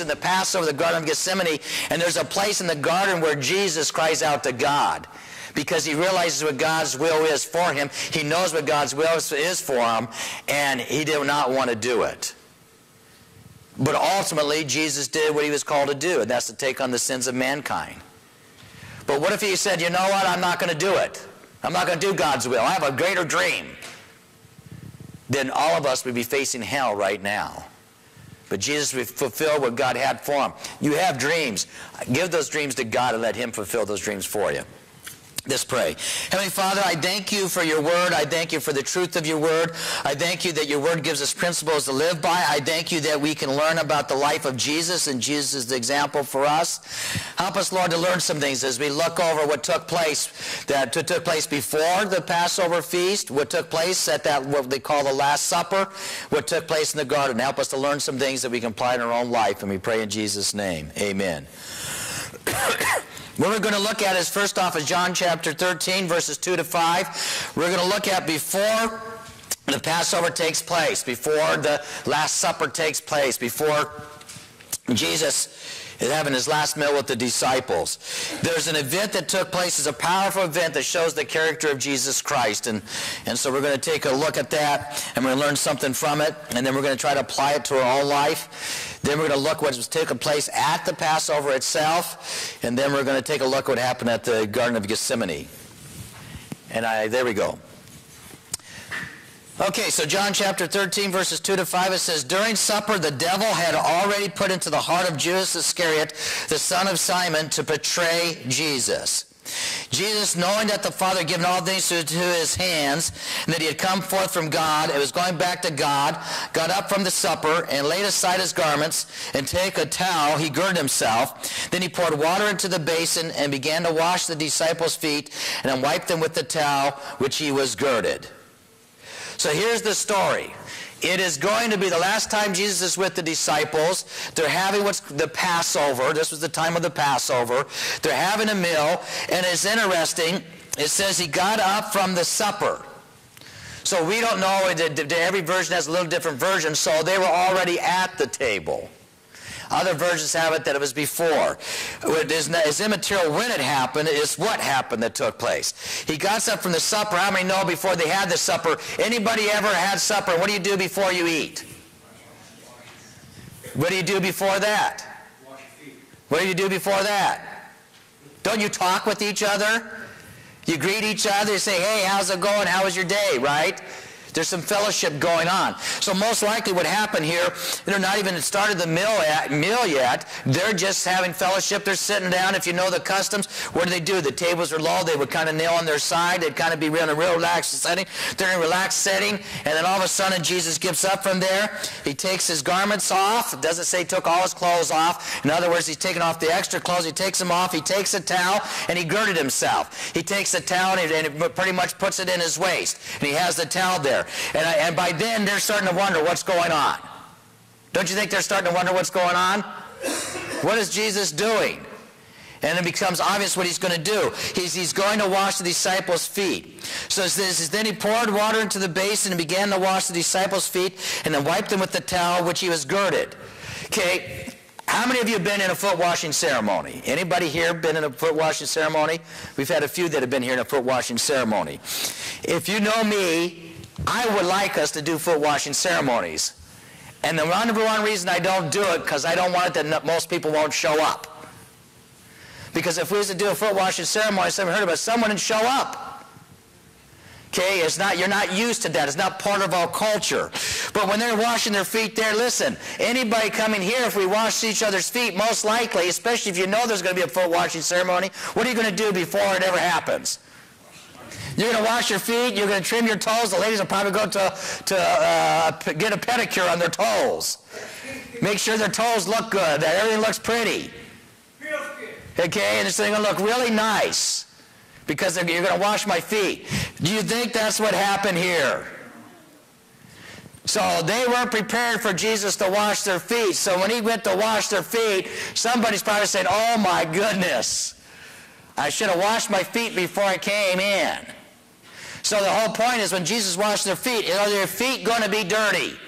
In the Passover, the Garden of Gethsemane, and there's a place in the garden where Jesus cries out to God because he realizes what God's will is for him. He knows what God's will is for him, and he did not want to do it. But ultimately, Jesus did what he was called to do, and that's to take on the sins of mankind. But what if he said, you know what, I'm not going to do it. I'm not going to do God's will. I have a greater dream. Then all of us would be facing hell right now. But Jesus fulfilled what God had for him. You have dreams. Give those dreams to God and let him fulfill those dreams for you. Let's pray. Heavenly Father, I thank you for your word. I thank you for the truth of your word. I thank you that your word gives us principles to live by. I thank you that we can learn about the life of Jesus and Jesus is the example for us. Help us, Lord, to learn some things as we look over what took place that took place before the Passover feast, what took place at that what they call the Last Supper, what took place in the garden. Help us to learn some things that we can apply in our own life, and we pray in Jesus' name. Amen. What we're going to look at is first off is John chapter 13, verses 2 to 5. We're going to look at before the Passover takes place, before the Last Supper takes place, before Jesus is having his last meal with the disciples. There's an event that took place. It's a powerful event that shows the character of Jesus Christ. And, and so we're going to take a look at that, and we're going to learn something from it, and then we're going to try to apply it to our own life. Then we're going to look what was taking place at the Passover itself, and then we're going to take a look what happened at the Garden of Gethsemane. And I, there we go. Okay, so John chapter 13, verses 2 to 5, it says, During supper, the devil had already put into the heart of Judas Iscariot, the son of Simon, to betray Jesus. Jesus, knowing that the Father had given all things to, his hands, and that he had come forth from God, and was going back to God, got up from the supper, and laid aside his garments, and take a towel, he girded himself. Then he poured water into the basin, and began to wash the disciples' feet, and wiped them with the towel which he was girded. So here's the story. It is going to be the last time Jesus is with the disciples. They're having what's the Passover. This was the time of the Passover. They're having a meal, and it's interesting. It says he got up from the supper. So we don't know. Every version has a little different version. So they were already at the table. Other versions have it that it was before. It is, it's immaterial when it happened. It's what happened that took place. He got up from the supper. How many know before they had the supper? Anybody ever had supper? What do you do before you eat? What do you do before that? What do you do before that? Don't you talk with each other? You greet each other, you say, hey, how's it going? How was your day, right? There's some fellowship going on. So most likely what happened here, they're not even started the meal, meal yet. They're just having fellowship. They're sitting down. If you know the customs, what do they do? The tables are low. They would kind of kneel on their side. They'd kind of be in a real relaxed setting. They're in a relaxed setting. And then all of a sudden Jesus gets up from there. He takes his garments off. It doesn't say he took all his clothes off. In other words, he's taking off the extra clothes. He takes them off. He takes a towel and he girded himself. He takes the towel and and pretty much puts it in his waist. And he has the towel there. And, I, and by then, they're starting to wonder what's going on. Don't you think they're starting to wonder what's going on? What is Jesus doing? And it becomes obvious what he's going to do. He's, he's going to wash the disciples' feet. So it says, then he poured water into the basin and began to wash the disciples' feet and then wiped them with the towel which he was girded. Okay, how many of you have been in a foot washing ceremony? Anybody here been in a foot washing ceremony? We've had a few that have been here in a foot washing ceremony. If you know me, I would like us to do foot washing ceremonies. And the number one reason I don't do it, because I don't want it that most people won't show up. Because if we was to do a foot washing ceremony, someone heard about it, someone would show up. Okay, it's not, you're not used to that. It's not part of our culture. But when they're washing their feet there, listen, anybody coming here, if we wash each other's feet, most likely, especially if you know there's going to be a foot washing ceremony, what are you going to do before it ever happens? You're going to wash your feet. You're going to trim your toes. The ladies will probably go to, to uh, get a pedicure on their toes. Make sure their toes look good, that everything looks pretty. Okay, and it's going to look really nice because you're going to wash my feet. Do you think that's what happened here? So they weren't prepared for Jesus to wash their feet. So when he went to wash their feet, somebody's probably saying, oh my goodness, I should have washed my feet before I came in. So the whole point is when Jesus washed their feet, are their feet going to be dirty?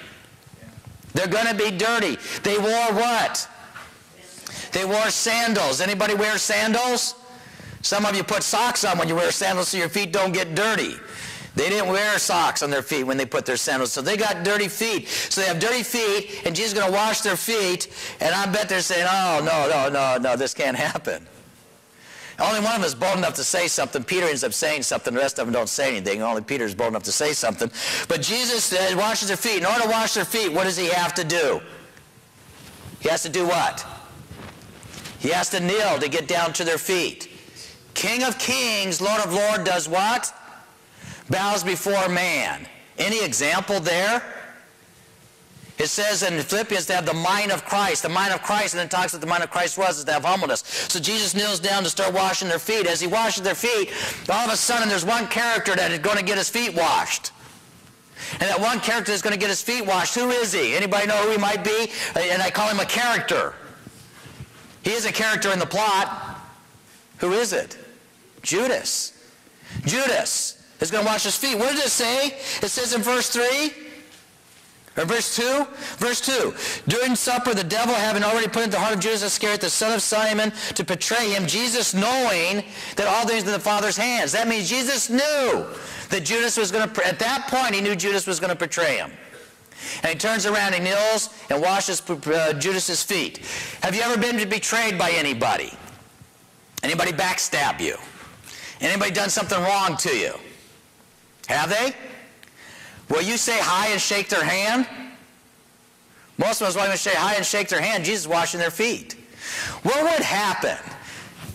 They're going to be dirty. They wore what? They wore sandals. Anybody wear sandals? Some of you put socks on when you wear sandals so your feet don't get dirty. They didn't wear socks on their feet when they put their sandals. So they got dirty feet. So they have dirty feet, and Jesus is going to wash their feet. And I bet they're saying, oh, no, no, no, no, this can't happen. Only one of them is bold enough to say something. Peter ends up saying something. The rest of them don't say anything. Only Peter is bold enough to say something. But Jesus uh, washes their feet. In order to wash their feet, what does he have to do? He has to do what? He has to kneel to get down to their feet. King of kings, Lord of lords does what? Bows before man. Any example there? It says in Philippians to have the mind of Christ. The mind of Christ, and then talks that the mind of Christ was is to have humbleness. So Jesus kneels down to start washing their feet. As he washes their feet, all of a sudden there's one character that is going to get his feet washed. And that one character is going to get his feet washed. Who is he? Anybody know who he might be? And I call him a character. He is a character in the plot. Who is it? Judas. Judas is going to wash his feet. What does it say? It says in verse 3 or verse 2? Verse 2. During supper, the devil having already put into the heart of Judas Iscariot, the son of Simon, to betray him, Jesus knowing that all things in the Father's hands. That means Jesus knew that Judas was going to, at that point, he knew Judas was going to betray him. And he turns around, he kneels, and washes uh, Judas's feet. Have you ever been betrayed by anybody? Anybody backstab you? Anybody done something wrong to you? Have they? Will you say hi and shake their hand? Most of us want to say hi and shake their hand. Jesus washing their feet. What would happen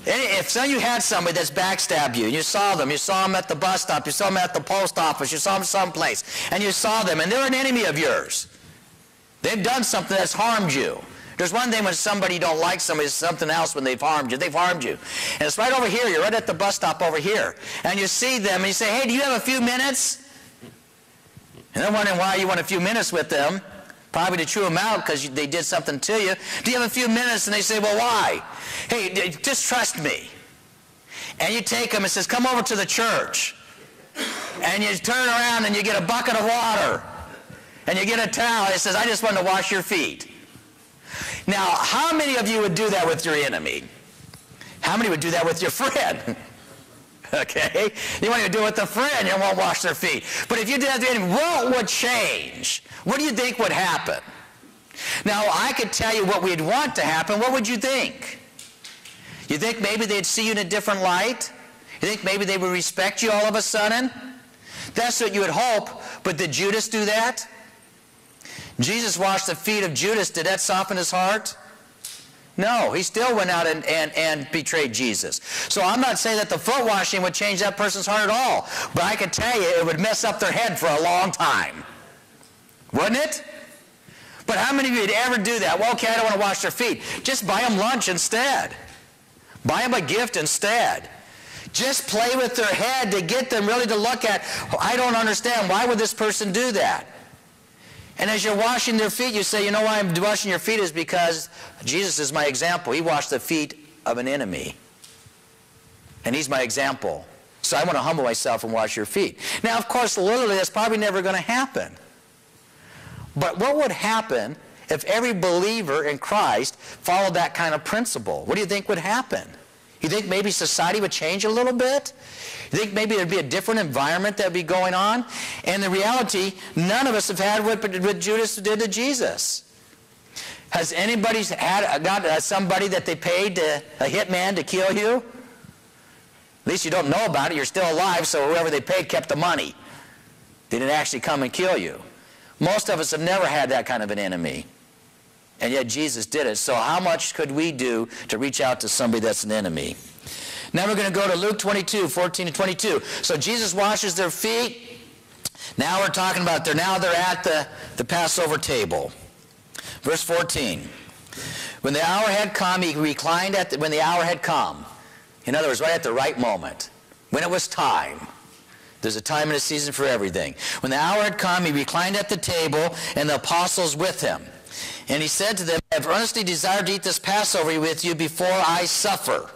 if some you had somebody that's backstabbed you, and you saw them, you saw them at the bus stop, you saw them at the post office, you saw them someplace, and you saw them, and they're an enemy of yours. They've done something that's harmed you. There's one thing when somebody don't like somebody, it's something else when they've harmed you. They've harmed you. And it's right over here. You're right at the bus stop over here. And you see them, and you say, hey, do you have a few minutes? And they're wondering why you want a few minutes with them. Probably to chew them out because they did something to you. Do you have a few minutes? And they say, well, why? Hey, just trust me. And you take them and says, come over to the church. And you turn around and you get a bucket of water. And you get a towel. And It says, I just want to wash your feet. Now, how many of you would do that with your enemy? How many would do that with your friend? Okay? You want to do it with a friend, you won't wash their feet. But if you did that, what would change? What do you think would happen? Now, I could tell you what we'd want to happen. What would you think? You think maybe they'd see you in a different light? You think maybe they would respect you all of a sudden? That's what you would hope. But did Judas do that? Jesus washed the feet of Judas. Did that soften his heart? No, he still went out and, and, and betrayed Jesus. So I'm not saying that the foot washing would change that person's heart at all, but I can tell you it would mess up their head for a long time. Wouldn't it? But how many of you would ever do that? Well, okay, I don't want to wash their feet. Just buy them lunch instead. Buy them a gift instead. Just play with their head to get them really to look at, I don't understand. Why would this person do that? And as you're washing their feet, you say, you know why I'm washing your feet is because Jesus is my example. He washed the feet of an enemy. And he's my example. So I want to humble myself and wash your feet. Now, of course, literally, that's probably never going to happen. But what would happen if every believer in Christ followed that kind of principle? What do you think would happen? You think maybe society would change a little bit? You think maybe there'd be a different environment that'd be going on? And the reality, none of us have had what, what Judas did to Jesus. Has anybody had got uh, somebody that they paid to, a hitman to kill you? At least you don't know about it. You're still alive, so whoever they paid kept the money. They didn't actually come and kill you. Most of us have never had that kind of an enemy. And yet Jesus did it. So how much could we do to reach out to somebody that's an enemy? Now we're going to go to Luke 22, 14 to 22. So Jesus washes their feet. Now we're talking about they're now they're at the, the Passover table. Verse 14. When the hour had come, he reclined at the, when the hour had come. In other words, right at the right moment. When it was time. There's a time and a season for everything. When the hour had come, he reclined at the table and the apostles with him. And he said to them, I have earnestly desired to eat this Passover with you before I suffer.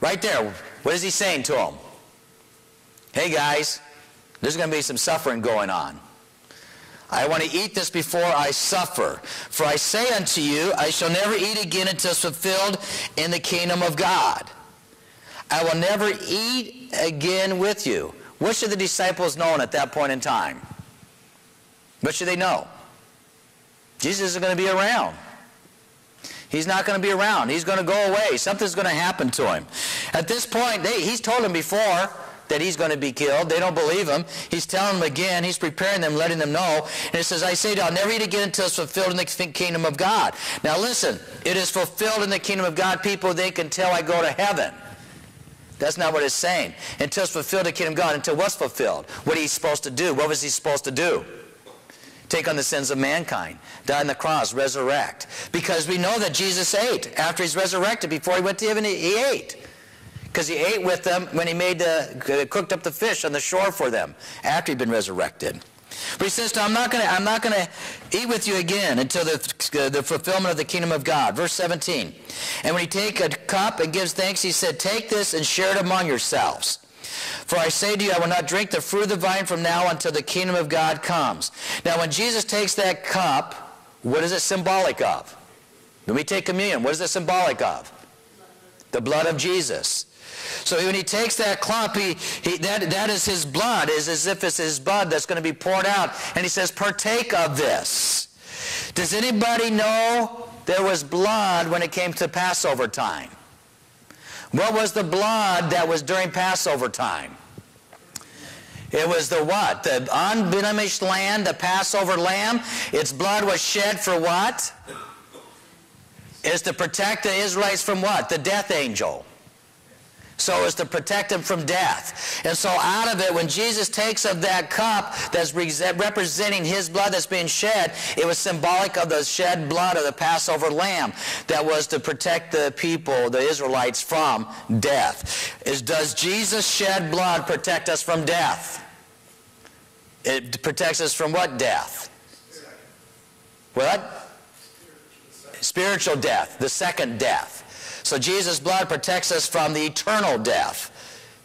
Right there, what is he saying to them? Hey guys, there's going to be some suffering going on. I want to eat this before I suffer. For I say unto you, I shall never eat again until it's fulfilled in the kingdom of God. I will never eat again with you. What should the disciples know at that point in time? What should they know? Jesus is going to be around. He's not going to be around. He's going to go away. Something's going to happen to him. At this point, they, he's told them before that he's going to be killed. They don't believe him. He's telling them again. He's preparing them, letting them know. And it says, I say to you, I'll never eat again until it's fulfilled in the kingdom of God. Now listen, it is fulfilled in the kingdom of God. People think until I go to heaven. That's not what it's saying. Until it's fulfilled in the kingdom of God. Until what's fulfilled? What he's supposed to do. What was he supposed to do? Take on the sins of mankind, die on the cross, resurrect. Because we know that Jesus ate after he's resurrected. Before he went to heaven, he, ate. Because he ate with them when he made the, cooked up the fish on the shore for them after he'd been resurrected. But he says to I'm not going to I'm not going to eat with you again until the, the fulfillment of the kingdom of God. Verse 17. And when he take a cup and gives thanks, he said, Take this and share it among yourselves. For I say to you, I will not drink the fruit of the vine from now until the kingdom of God comes. Now, when Jesus takes that cup, what is it symbolic of? When we take communion, what is it symbolic of? The blood of Jesus. So when he takes that clump, he, he, that, that is his blood, is as if it's his blood that's going to be poured out. And he says, partake of this. Does anybody know there was blood when it came to Passover time? What was the blood that was during Passover time? It was the what? The unblemished lamb, the Passover lamb. Its blood was shed for what? Is to protect the Israelites from what? The death angel so as to protect him from death. And so out of it, when Jesus takes of that cup that's representing his blood that's being shed, it was symbolic of the shed blood of the Passover lamb that was to protect the people, the Israelites, from death. Is, does Jesus shed blood protect us from death? It protects us from what death? What? Spiritual death, the second death. So Jesus' blood protects us from the eternal death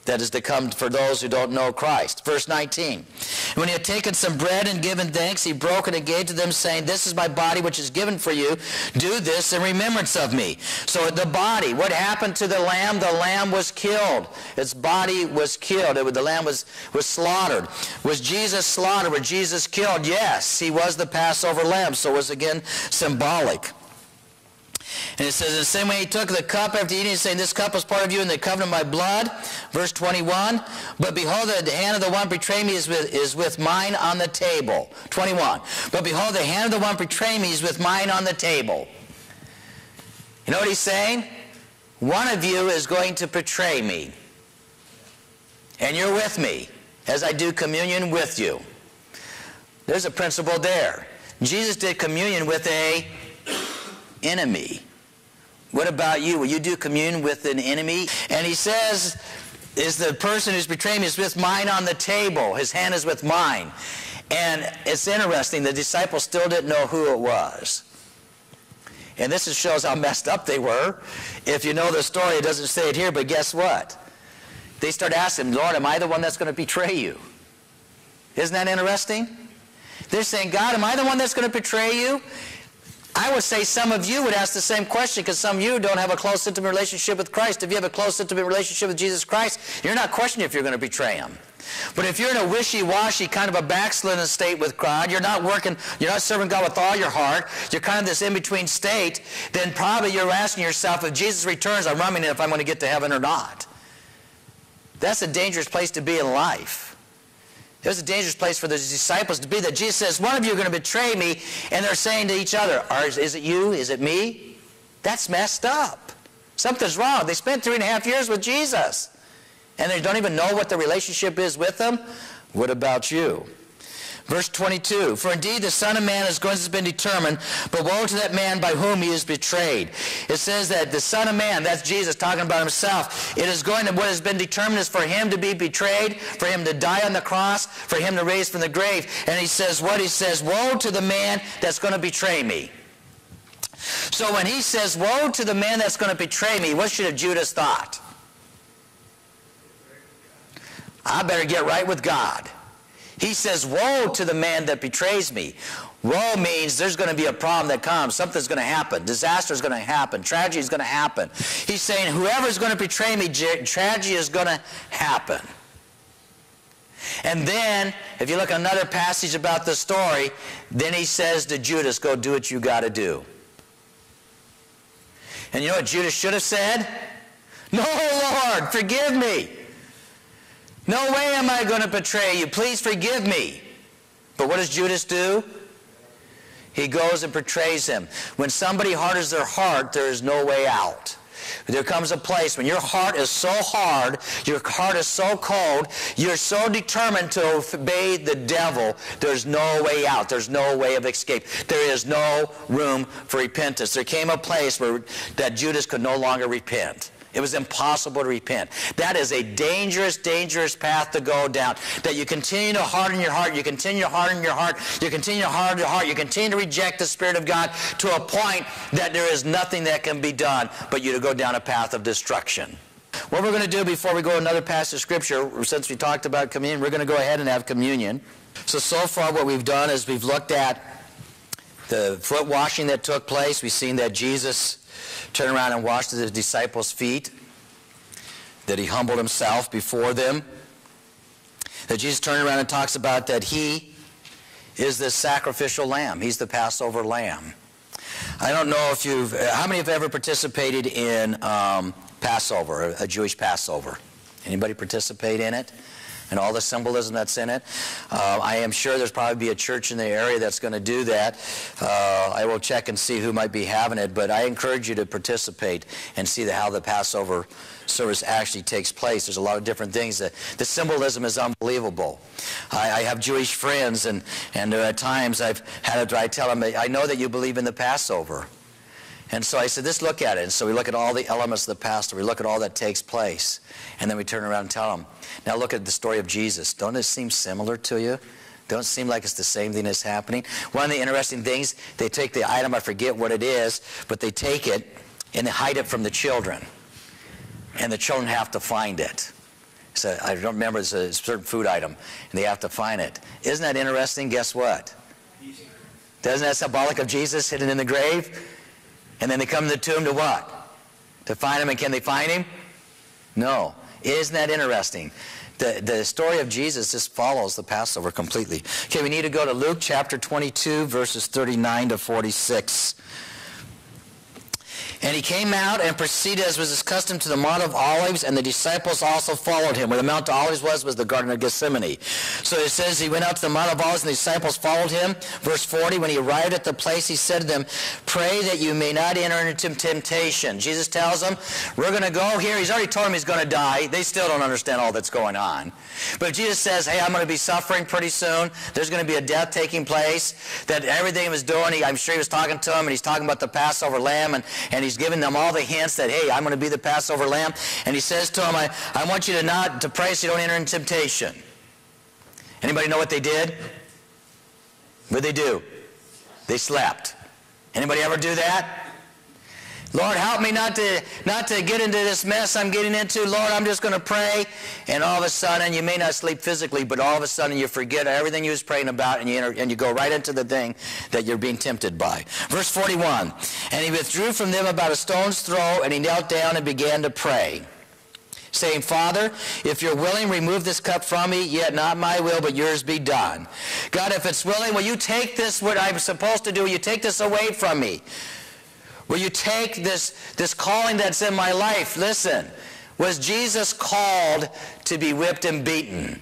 that is to come for those who don't know Christ. Verse 19. When he had taken some bread and given thanks, he broke it and gave to them, saying, This is my body which is given for you. Do this in remembrance of me. So the body, what happened to the lamb? The lamb was killed. Its body was killed. It, the lamb was, was slaughtered. Was Jesus slaughtered? Was Jesus killed? Yes, he was the Passover lamb. So it was again symbolic. And it says, the same way he took the cup after eating, saying, This cup is part of you in the covenant of my blood. Verse 21. But behold, the hand of the one betraying me is with, is with mine on the table. 21. But behold, the hand of the one betraying me is with mine on the table. You know what he's saying? One of you is going to betray me. And you're with me as I do communion with you. There's a principle there. Jesus did communion with a enemy. What about you? Will you do communion with an enemy? And he says, is the person who's betraying me is with mine on the table. His hand is with mine. And it's interesting, the disciples still didn't know who it was. And this shows how messed up they were. If you know the story, it doesn't say it here, but guess what? They start asking, Lord, am I the one that's going to betray you? Isn't that interesting? They're saying, God, am I the one that's going to betray you? I would say some of you would ask the same question because some of you don't have a close, intimate relationship with Christ. If you have a close, intimate relationship with Jesus Christ, you're not questioning if you're going to betray him. But if you're in a wishy-washy kind of a backslidden state with God, you're not working, you're not serving God with all your heart, you're kind of this in-between state, then probably you're asking yourself, if Jesus returns, I'm running if I'm going to get to heaven or not. That's a dangerous place to be in life. It was a dangerous place for the disciples to be that Jesus says, one of you are going to betray me, and they're saying to each other, is it you? Is it me? That's messed up. Something's wrong. They spent three and a half years with Jesus, and they don't even know what the relationship is with them. What about you? Verse 22, For indeed the Son of Man is going to have been determined, but woe to that man by whom he is betrayed. It says that the Son of Man, that's Jesus talking about himself, it is going to, what has been determined is for him to be betrayed, for him to die on the cross, for him to raise from the grave. And he says what? He says, Woe to the man that's going to betray me. So when he says, Woe to the man that's going to betray me, what should have Judas thought? I better get right with God. He says, Woe to the man that betrays me. Woe means there's going to be a problem that comes. Something's going to happen. Disaster is going to happen. Tragedy is going to happen. He's saying, Whoever's going to betray me, tragedy is going to happen. And then, if you look at another passage about the story, then he says to Judas, Go do what you got to do. And you know what Judas should have said? No, Lord, forgive me. No way am I going to betray you. Please forgive me. But what does Judas do? He goes and betrays him. When somebody hardens their heart, there is no way out. There comes a place when your heart is so hard, your heart is so cold, you're so determined to obey the devil, there's no way out. There's no way of escape. There is no room for repentance. There came a place where that Judas could no longer repent. It was impossible to repent. That is a dangerous, dangerous path to go down. That you continue to harden your heart, you continue to harden your heart, you continue to harden your heart, you continue to reject the Spirit of God to a point that there is nothing that can be done but you to go down a path of destruction. What we're going to do before we go another passage of Scripture, since we talked about communion, we're going to go ahead and have communion. So, so far what we've done is we've looked at the foot washing that took place. We've seen that Jesus turned around and washed his disciples' feet, that he humbled himself before them, that Jesus turned around and talks about that he is the sacrificial lamb. He's the Passover lamb. I don't know if you've, how many have ever participated in um, Passover, a Jewish Passover? Anybody participate in it? And all the symbolism that's in it. Uh, I am sure there's probably be a church in the area that's going to do that. Uh, I will check and see who might be having it, but I encourage you to participate and see the, how the Passover service actually takes place. There's a lot of different things. That, the symbolism is unbelievable. I, I have Jewish friends, and, and at times I've had it, I tell them, I know that you believe in the Passover. And so I said, let's look at it. And so we look at all the elements of the Passover. We look at all that takes place. And then we turn around and tell them, now look at the story of Jesus. Don't it seem similar to you? Don't seem like it's the same thing that's happening? One of the interesting things, they take the item, I forget what it is, but they take it and they hide it from the children. And the children have to find it. So I don't remember, it's a certain food item, and they have to find it. Isn't that interesting? Guess what? Doesn't that symbolic of Jesus hidden in the grave? And then they come to the tomb to what? To find him, and can they find him? No. Isn't that interesting? The, the story of Jesus just follows the Passover completely. Okay, we need to go to Luke chapter 22, verses 39 to 46. And he came out and proceeded as was his custom to the Mount of Olives, and the disciples also followed him. Where the Mount of Olives was, was the Garden of Gethsemane. So it says he went out to the Mount of Olives, and the disciples followed him. Verse 40, when he arrived at the place, he said to them, Pray that you may not enter into temptation. Jesus tells them, We're going to go here. He's already told them he's going to die. They still don't understand all that's going on. But Jesus says, Hey, I'm going to be suffering pretty soon. There's going to be a death taking place. That everything he was doing, he, I'm sure he was talking to them, and he's talking about the Passover lamb, and, and he's giving them all the hints that, hey, I'm going to be the Passover lamb. And he says to them, I, I want you to not to pray so you don't enter in temptation. Anybody know what they did? What did they do? They slept. Anybody ever do that? Lord, help me not to, not to get into this mess I'm getting into. Lord, I'm just going to pray. And all of a sudden, you may not sleep physically, but all of a sudden you forget everything you was praying about and you, enter, and you go right into the thing that you're being tempted by. Verse 41, And he withdrew from them about a stone's throw, and he knelt down and began to pray saying, Father, if you're willing, remove this cup from me, yet not my will, but yours be done. God, if it's willing, will you take this, what I'm supposed to do, will you take this away from me? Will you take this, this calling that's in my life? Listen, was Jesus called to be whipped and beaten?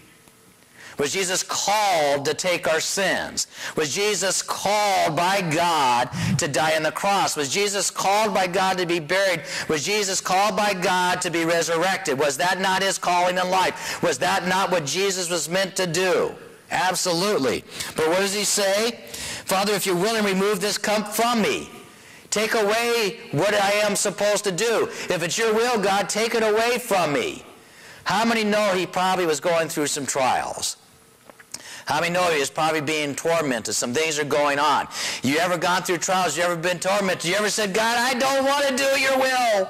Was Jesus called to take our sins? Was Jesus called by God to die on the cross? Was Jesus called by God to be buried? Was Jesus called by God to be resurrected? Was that not his calling in life? Was that not what Jesus was meant to do? Absolutely. But what does he say? Father, if you're willing, remove this cup from me. Take away what I am supposed to do. If it's your will, God, take it away from me. How many know he probably was going through some trials? How many know he was probably being tormented? Some things are going on. You ever gone through trials? You ever been tormented? You ever said, God, I don't want to do your will?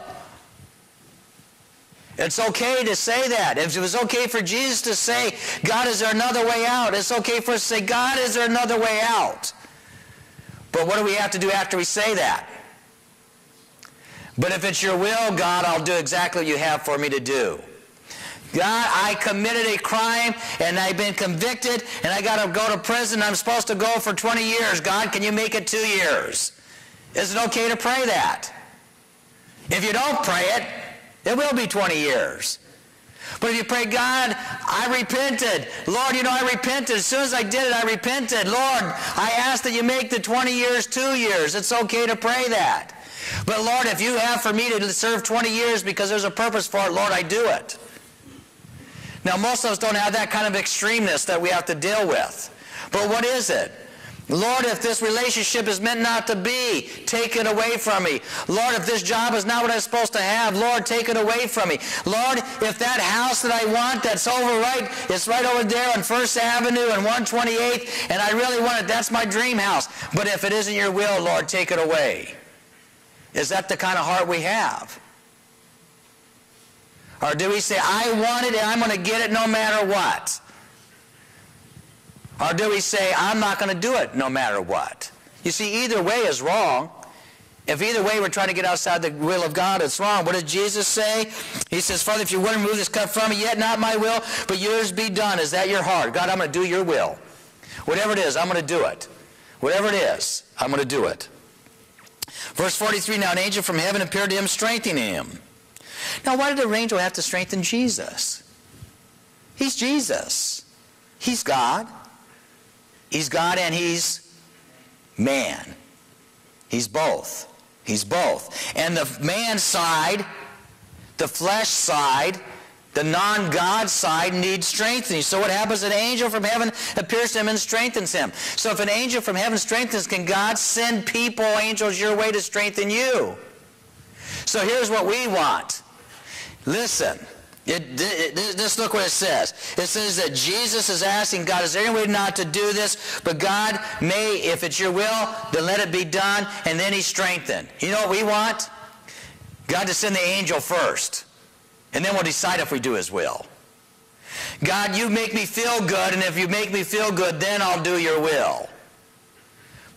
It's okay to say that. If it was okay for Jesus to say, God, is there another way out? It's okay for us to say, God, is there another way out? But what do we have to do after we say that? But if it's your will, God, I'll do exactly what you have for me to do. God, I committed a crime and I've been convicted and I got to go to prison. I'm supposed to go for 20 years. God, can you make it two years? Is it okay to pray that? If you don't pray it, it will be 20 years. But if you pray, God, I repented. Lord, you know, I repented. As soon as I did it, I repented. Lord, I ask that you make the 20 years two years. It's okay to pray that. But Lord, if you have for me to serve 20 years because there's a purpose for it, Lord, I do it. Now, most of us don't have that kind of extremeness that we have to deal with. But what is it? Lord, if this relationship is meant not to be, take it away from me. Lord, if this job is not what I'm supposed to have, Lord, take it away from me. Lord, if that house that I want that's over right, it's right over there on First Avenue and 128th, and I really want it, that's my dream house. But if it isn't your will, Lord, take it away. Is that the kind of heart we have? Or do we say, I want it and I'm going to get it no matter what? Or do we say, I'm not going to do it no matter what? You see, either way is wrong. If either way we're trying to get outside the will of God, it's wrong. What does Jesus say? He says, Father, if you would remove this cup from me, yet not my will, but yours be done. Is that your heart? God, I'm going to do your will. Whatever it is, I'm going to do it. Whatever it is, I'm going to do it. Verse 43, now an angel from heaven appeared to him, strengthening him. Now, why did the angel have to strengthen Jesus? He's Jesus. He's God. He's God and he's man. He's both. He's both. And the man side, the flesh side, the non God side needs strengthening. So what happens? An angel from heaven appears to him and strengthens him. So if an angel from heaven strengthens, can God send people, angels, your way to strengthen you? So here's what we want Listen. It, it, just look what it says. It says that Jesus is asking God, is there any way not to do this? But God may, if it's your will, then let it be done, and then he's strengthened. You know what we want? God to send the angel first, and then we'll decide if we do his will. God, you make me feel good, and if you make me feel good, then I'll do your will.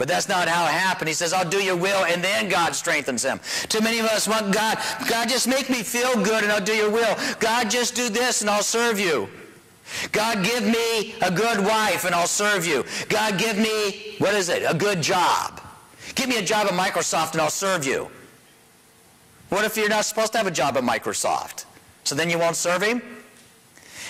But that's not how it happened. He says, I'll do your will, and then God strengthens him. Too many of us want God, God, just make me feel good, and I'll do your will. God, just do this, and I'll serve you. God, give me a good wife, and I'll serve you. God, give me, what is it, a good job. Give me a job at Microsoft, and I'll serve you. What if you're not supposed to have a job at Microsoft? So then you won't serve him?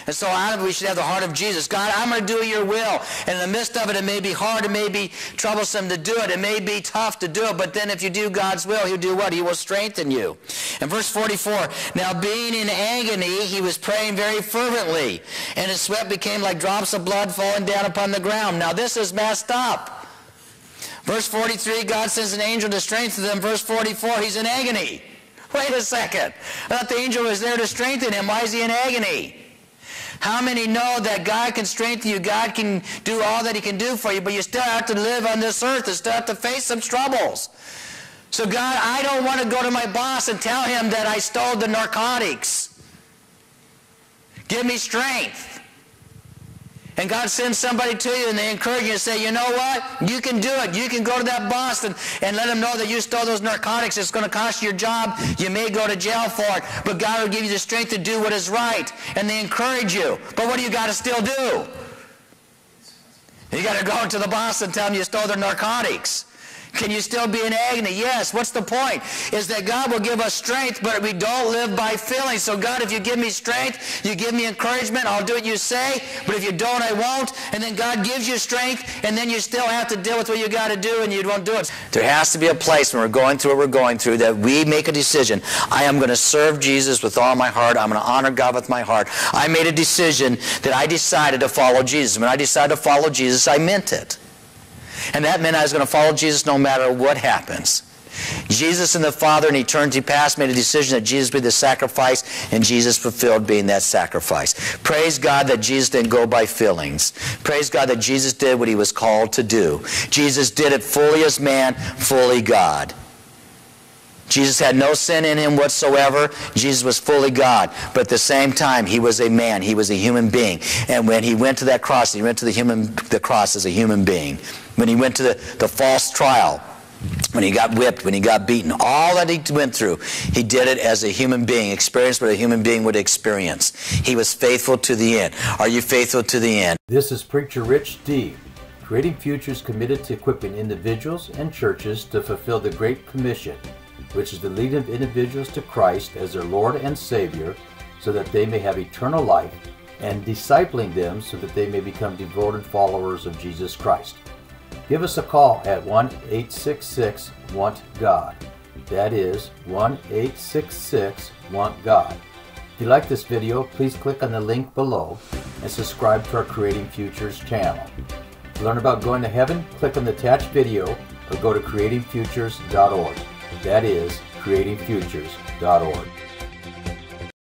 And so out of it, we should have the heart of Jesus. God, I'm going to do your will. And in the midst of it, it may be hard. It may be troublesome to do it. It may be tough to do it. But then if you do God's will, he'll do what? He will strengthen you. In verse 44, now being in agony, he was praying very fervently. And his sweat became like drops of blood falling down upon the ground. Now this is messed up. Verse 43, God sends an angel to strengthen them. Verse 44, he's in agony. Wait a second. I thought the angel was there to strengthen him. Why is he in agony? How many know that God can strengthen you? God can do all that he can do for you, but you still have to live on this earth and still have to face some troubles. So God, I don't want to go to my boss and tell him that I stole the narcotics. Give me strength. And God sends somebody to you and they encourage you to say, you know what? You can do it. You can go to that boss and, and let them know that you stole those narcotics. It's going to cost you your job. You may go to jail for it. But God will give you the strength to do what is right. And they encourage you. But what do you got to still do? You got to go to the boss and tell them you stole their narcotics. Can you still be in agony? Yes. What's the point? Is that God will give us strength, but we don't live by feelings. So God, if you give me strength, you give me encouragement, I'll do what you say. But if you don't, I won't. And then God gives you strength, and then you still have to deal with what you got to do, and you won't do it. There has to be a place when we're going through what we're going through that we make a decision. I am going to serve Jesus with all my heart. I'm going to honor God with my heart. I made a decision that I decided to follow Jesus. When I decided to follow Jesus, I meant it. And that meant I was going to follow Jesus no matter what happens. Jesus and the Father in eternity past made a decision that Jesus be the sacrifice, and Jesus fulfilled being that sacrifice. Praise God that Jesus didn't go by feelings. Praise God that Jesus did what he was called to do. Jesus did it fully as man, fully God. Jesus had no sin in him whatsoever. Jesus was fully God. But at the same time, he was a man. He was a human being. And when he went to that cross, he went to the, human, the cross as a human being. When he went to the, the false trial, when he got whipped, when he got beaten, all that he went through, he did it as a human being, experienced what a human being would experience. He was faithful to the end. Are you faithful to the end? This is Preacher Rich D. Creating Futures committed to equipping individuals and churches to fulfill the Great Commission which is the lead of individuals to Christ as their Lord and Savior, so that they may have eternal life, and discipling them so that they may become devoted followers of Jesus Christ. Give us a call at 1 866 Want God. That is 1 866 Want God. If you like this video, please click on the link below and subscribe to our Creating Futures channel. To learn about going to heaven, click on the attached video or go to creatingfutures.org. That is creatingfutures.org.